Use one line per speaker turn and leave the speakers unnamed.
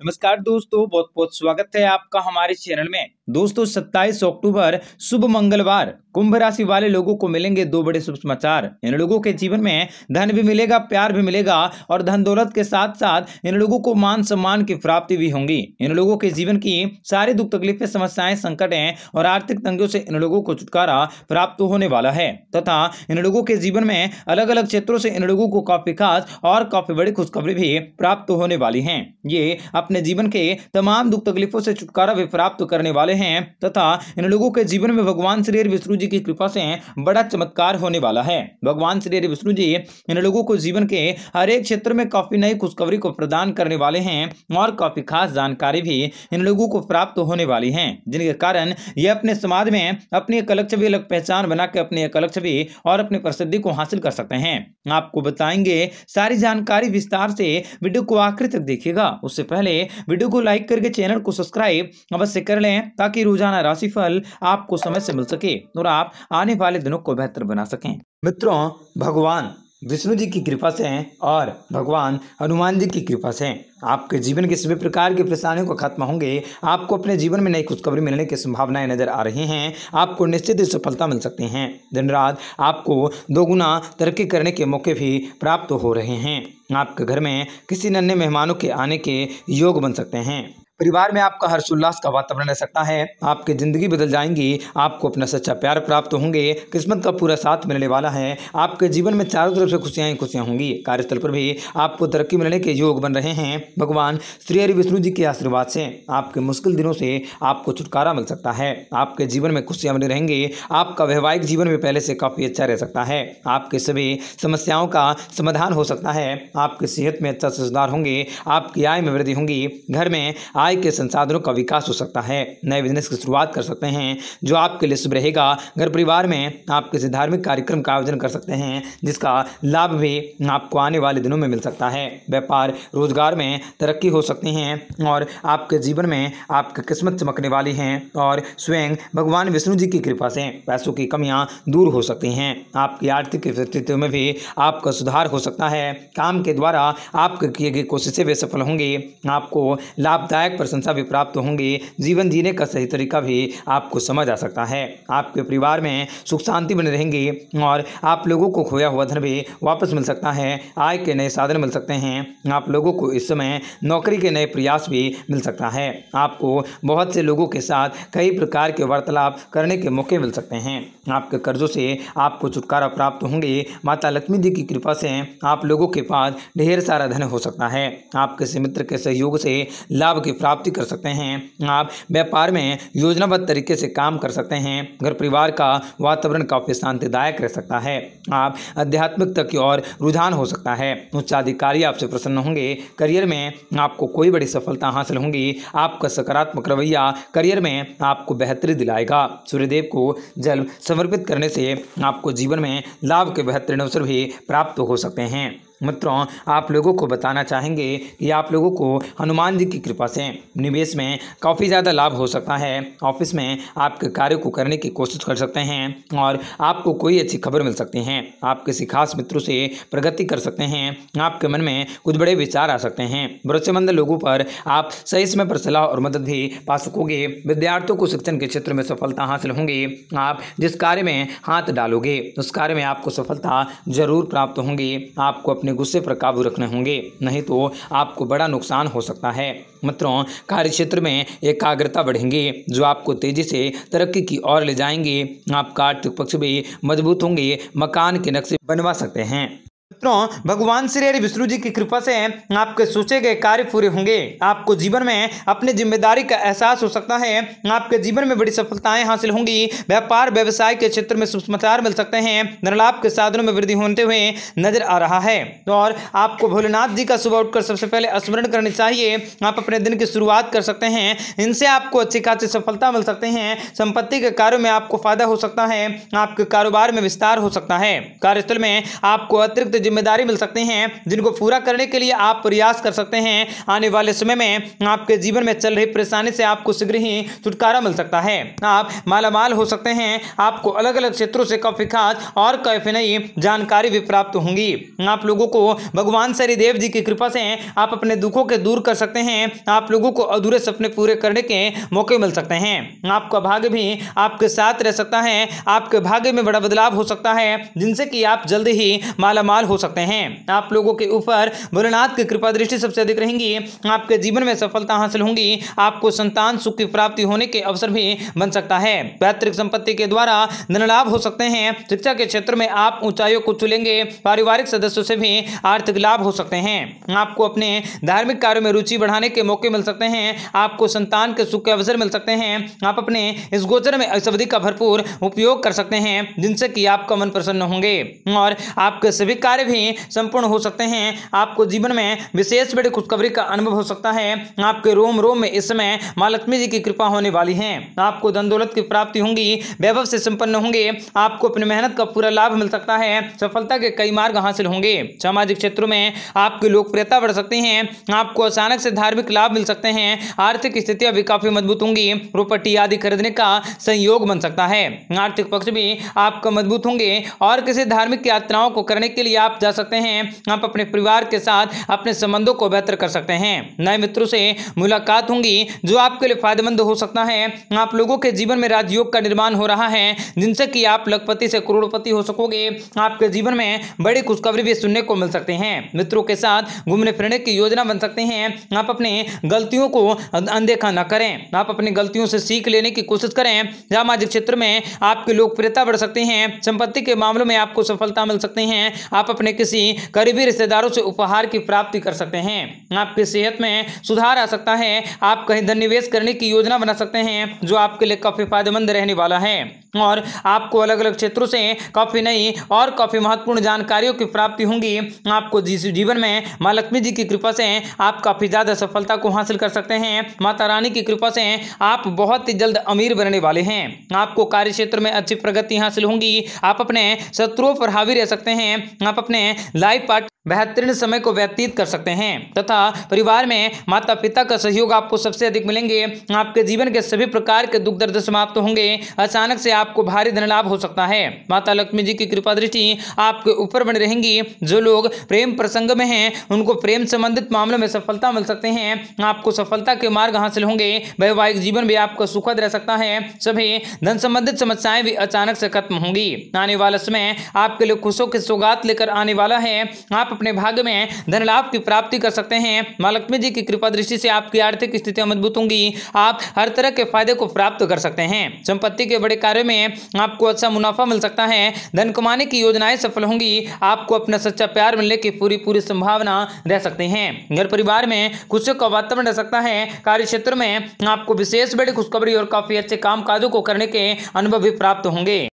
नमस्कार दोस्तों बहुत बहुत स्वागत है आपका हमारे चैनल में। दोस्तों 27 अक्टूबर, शुभ मंगलवार। कुंभ राशि वाले लोगों को मिलेंगे दो बड़े शुभ समाचार। इन लोगों के जीवन में धन भी मिलेगा, प्यार भी मिलेगा और धन दौलत के साथ साथ इन लोगों को मान सम्मान की प्राप्ति भी होंगी। इन लोगों के जीवन की सारी दुख तकलीफें, समस्याएँ, संकटें और आर्थिक तंगियों से इन लोगों को छुटकारा प्राप्त होने वाला है। तथा इन लोगों के जीवन में अलग अलग क्षेत्रों से इन लोगों को काफ़ी खास और काफ़ी बड़ी खुशखबरी भी प्राप्त होने वाली है। ये अपने जीवन के तमाम दुख तकलीफों से छुटकारा भी प्राप्त करने वाले हैं तथा इन लोगों के जीवन में भगवान श्री हरि विष्णु जी की कृपा से बड़ा चमत्कार होने वाला है। भगवान श्री हरि विष्णु जी इन लोगों को जीवन के हर एक क्षेत्र में काफ़ी नई खुशखबरी को प्रदान करने वाले हैं और काफ़ी खास जानकारी भी इन लोगों को प्राप्त होने वाली है, जिनके कारण ये अपने समाज में अपनी एक अलग छवि अलग पहचान बना के अपनी एक अलग छवि और अपनी प्रसिद्धि को हासिल कर सकते हैं। आपको बताएँगे, सारी जानकारी विस्तार से वीडियो को आखिर तक देखिएगा। उससे पहले वीडियो को लाइक करके चैनल को सब्सक्राइब अवश्य कर लें, ताकि रोज़ाना राशिफल आपको समय से मिल सके और आप आने वाले दिनों को बेहतर बना सकें। मित्रों, भगवान विष्णु जी की कृपा से और भगवान हनुमान जी की कृपा से आपके जीवन के सभी प्रकार की परेशानियों को खत्म होंगे। आपको अपने जीवन में नई खुशखबरी मिलने की संभावनाएँ नज़र आ रही हैं। आपको निश्चित ही सफलता मिल सकती हैं। दिन रात आपको दोगुना तरक्की करने के मौके भी प्राप्त हो रहे हैं। आपके घर में किसी नन्हे मेहमानों के आने के योग बन सकते हैं। परिवार में आपका हर्षोल्लास का वातावरण रह सकता है। आपकी ज़िंदगी बदल जाएँगी। आपको अपना सच्चा प्यार प्राप्त होंगे। किस्मत का पूरा साथ मिलने वाला है। आपके जीवन में चारों तरफ़ से खुशियाँ ही खुशियाँ होंगी। कार्यस्थल पर भी आपको तरक्की मिलने के योग बन रहे हैं। भगवान श्री हरि विष्णु जी के आशीर्वाद से आपके मुश्किल दिनों से आपको छुटकारा मिल सकता है। आपके जीवन में खुशियाँ बनी रहेंगी। आपका वैवाहिक जीवन भी पहले से काफ़ी अच्छा रह सकता है। आपके सभी समस्याओं का समाधान हो सकता है। आपकी सेहत में अच्छा सुधार होंगे। आपकी आय में वृद्धि होंगी। घर में आय के संसाधनों का विकास हो सकता है। नए बिज़नेस की शुरुआत कर सकते हैं, जो आपके लिए शुभ रहेगा। घर परिवार में आप किसी धार्मिक कार्यक्रम का आयोजन कर सकते हैं, जिसका लाभ भी आपको आने वाले दिनों में मिल सकता है। व्यापार, रोज़गार में तरक्की हो सकती हैं और आपके जीवन में आपकी किस्मत चमकने वाली हैं और स्वयं भगवान विष्णु जी की कृपा से पैसों की कमियाँ दूर हो सकती हैं। आपकी आर्थिक स्थितियों में भी आपका सुधार हो सकता है। काम के द्वारा आपके किए गए कोशिशें भी सफल होंगी। आपको लाभदायक प्रशंसा भी प्राप्त होंगी। जीवन जीने का सही तरीका भी आपको समझ आ सकता है। आपके परिवार में सुख शांति बने रहेंगी और आप लोगों को खोया हुआ धन भी वापस मिल सकता है। आय के नए साधन मिल सकते हैं। आप लोगों को इस समय नौकरी के नए प्रयास भी मिल सकता है। आपको बहुत से लोगों के साथ कई प्रकार के वार्तालाप करने के मौके मिल सकते हैं। आपके कर्जों से आपको छुटकारा प्राप्त होंगे। माता लक्ष्मी जी की कृपा से आप लोगों के पास ढेर सारा धन हो सकता है। आप किसी मित्र के सहयोग से लाभ की प्राप्ति प्राप्ति कर सकते हैं। आप व्यापार में योजनाबद्ध तरीके से काम कर सकते हैं। घर परिवार का वातावरण काफ़ी शांतिदायक रह सकता है। आप आध्यात्मिकता की ओर रुझान हो सकता है। उच्चाधिकारी आपसे प्रसन्न होंगे। करियर में आपको कोई बड़ी सफलता हासिल होंगी। आपका सकारात्मक रवैया करियर में आपको बेहतरी दिलाएगा। सूर्यदेव को जल समर्पित करने से आपको जीवन में लाभ के बेहतरीन अवसर भी प्राप्त हो सकते हैं। मित्रों, आप लोगों को बताना चाहेंगे कि आप लोगों को हनुमान जी की कृपा से निवेश में काफ़ी ज़्यादा लाभ हो सकता है। ऑफ़िस में आपके कार्य को करने की कोशिश कर सकते हैं और आपको कोई अच्छी खबर मिल सकती है। आप किसी खास मित्रों से प्रगति कर सकते हैं। आपके मन में कुछ बड़े विचार आ सकते हैं। भरोसेमंद लोगों पर आप सही समय पर सलाह और मदद भी पा सकोगे। विद्यार्थियों को शिक्षण के क्षेत्र में सफलता हासिल होंगी। आप जिस कार्य में हाथ डालोगे, उस कार्य में आपको सफलता ज़रूर प्राप्त होंगी। आपको अपने अपने गुस्से पर काबू रखने होंगे। नहीं तो आपको बड़ा नुकसान हो सकता है। मित्रों कार्य क्षेत्र में एकाग्रता बढ़ेंगे, जो आपको तेज़ी से तरक्की की ओर ले जाएँगे। आपका आर्थिक पक्ष भी मज़बूत होंगे, मकान के नक्शे बनवा सकते हैं। मित्रों, भगवान श्री हरि विष्णु जी की कृपा से आपके सोचे गए कार्य पूरे होंगे। आपको जीवन में अपनी ज़िम्मेदारी का एहसास हो सकता है। आपके जीवन में बड़ी सफलताएँ हासिल होंगी। व्यापार, व्यवसाय के क्षेत्र में समाचार मिल सकते हैं। धनलाभ के साधनों में वृद्धि होते हुए नज़र आ रहा है। और आपको भोलेनाथ जी का सुबह उठकर सबसे पहले स्मरण करनी चाहिए। आप अपने दिन की शुरुआत कर सकते हैं। इनसे आपको अच्छी खासी सफलता मिल सकते हैं। संपत्ति के कार्यों में आपको फ़ायदा हो सकता है। आपके कारोबार में विस्तार हो सकता है। कार्यस्थल में आपको अतिरिक्त छोटे ज़िम्मेदारी मिल सकते हैं, जिनको पूरा करने के लिए आप प्रयास कर सकते हैं। आने वाले समय में आपके जीवन में चल रही परेशानी से आपको शीघ्र ही छुटकारा मिल सकता है। आप मालामाल हो सकते हैं, आपको अलग अलग क्षेत्रों से काफ़ी खास और काफ़ी नई जानकारी भी प्राप्त होंगी। आप लोगों को भगवान शनिदेव जी की कृपा से आप अपने दुखों के दूर कर सकते हैं, आप लोगों को अधूरे सपने पूरे करने के मौके मिल सकते हैं। आपका भाग्य भी आपके साथ रह सकता है, आपके भाग्य में बड़ा बदलाव हो सकता है, जिनसे कि आप जल्द ही मालामाल हो सकते हैं। आप लोगों के ऊपर भोलेनाथ की कृपा दृष्टि सबसे अधिक रहेंगी। आपके जीवन में सफलता हासिल होंगी। आपको संतान, सुख की प्राप्ति होने के अवसर भी बन सकता है। पैतृक संपत्ति के द्वारा धन लाभ हो सकते हैं। शिक्षा के क्षेत्र में आप ऊंचाइयों को चुलेंगे। पारिवारिक सदस्यों से भी आर्थिक लाभ हो सकते हैं। आपको अपने धार्मिक कार्यों में रुचि बढ़ाने के मौके मिल सकते हैं। आपको संतान के सुख के अवसर मिल सकते हैं। आप अपने इस गोचर में इस अवधि का भरपूर उपयोग कर सकते हैं, जिनसे कि आपका मन प्रसन्न होंगे और आपके सभी कार्य भी संपूर्ण हो सकते हैं। आपको जीवन में विशेष बड़ी खुशखबरी का अनुभव हो सकता है। आपके रोम रोम में इस समय माँ लक्ष्मी जी की कृपा होने वाली है। आपको धन दौलत की प्राप्ति होंगी, वैभव से संपन्न होंगे। आपको अपनी मेहनत का पूरा लाभ मिल सकता है। सफलता के कई मार्ग हासिल होंगे। सामाजिक क्षेत्रों में आपकी लोकप्रियता बढ़ सकती है। आपको अचानक से धार्मिक लाभ मिल सकते हैं। आर्थिक स्थितियाँ भी काफ़ी मज़बूत होंगी। प्रॉपर्टी आदि खरीदने का संयोग बन सकता है। आर्थिक पक्ष भी आपका मज़बूत होंगे। और किसी धार्मिक यात्राओं को करने के लिए जा सकते हैं, आप अपने परिवार के साथ अपने संबंधों को बेहतर कर सकते हैं। नए मित्रों से मुलाकात होंगी, जो आपके लिए फ़ायदेमंद हो सकता है। आप लोगों के जीवन में राजयोग का निर्माण हो रहा है, जिनसे कि आप लखपति से करोड़पति हो सकोगे। आपके जीवन में बड़ी खुशखबरी भी सुनने को मिल सकते हैं। मित्रों के साथ घूमने फिरने की योजना बन सकते हैं। आप अपने गलतियों को अनदेखा न करें। आप अपनी गलतियों से सीख लेने की कोशिश करें। सामाजिक क्षेत्र में आपकी लोकप्रियता बढ़ सकती है। संपत्ति के मामलों में आपको सफलता मिल सकती है। आप अपने किसी करीबी रिश्तेदारों से उपहार की प्राप्ति कर सकते हैं। आपकी सेहत में सुधार आ सकता है। आप कहीं धन निवेश करने की योजना बना सकते हैं, जो आपके लिए काफ़ी फ़ायदेमंद रहने वाला है। और आपको अलग अलग क्षेत्रों से काफ़ी नई और काफ़ी महत्वपूर्ण जानकारियों की प्राप्ति होंगी। आपको जिस जीवन में माँ लक्ष्मी जी की कृपा से आप काफ़ी ज़्यादा सफलता को हासिल कर सकते हैं। माता रानी की कृपा से आप बहुत ही जल्द अमीर बनने वाले हैं। आपको कार्य क्षेत्र में अच्छी प्रगति हासिल होंगी। आप अपने शत्रुओं पर हावी रह सकते हैं। आप अपने लाइफ पार्ट बेहतरीन समय को व्यतीत कर सकते हैं। तथा परिवार में माता पिता का सहयोग आपको सबसे अधिक मिलेंगे। आपके जीवन के सभी प्रकार के दुख दर्द समाप्त होंगे। अचानक से आपको भारी धन लाभ हो सकता है। माता लक्ष्मी जी की कृपा दृष्टि आपके ऊपर बनी रहेंगी। जो लोग प्रेम प्रसंग में हैं, उनको प्रेम संबंधित मामलों में सफलता मिल सकते हैं। आपको सफलता के मार्ग हासिल होंगे। वैवाहिक जीवन भी आपका सुखद रह सकता है। सभी धन संबंधित समस्याएँ भी अचानक से खत्म होंगी। आने वाला समय आपके लिए खुशों की सौगात लेकर आने वाला है। आप अपने भाग्य में धन लाभ की प्राप्ति कर सकते हैं। माँ लक्ष्मी जी की कृपा दृष्टि से आपकी आर्थिक स्थितियाँ मज़बूत होंगी। आप हर तरह के फ़ायदे को प्राप्त कर सकते हैं। संपत्ति के बड़े कार्य में आपको अच्छा मुनाफा मिल सकता है। धन कमाने की योजनाएँ सफल होंगी। आपको अपना सच्चा प्यार मिलने की पूरी पूरी संभावना रह सकते हैं। घर परिवार में खुशियों का वातावरण रह सकता है। कार्य क्षेत्र में आपको विशेष बड़ी खुशखबरी और काफ़ी अच्छे काम काजों को करने के अनुभव भी प्राप्त होंगे।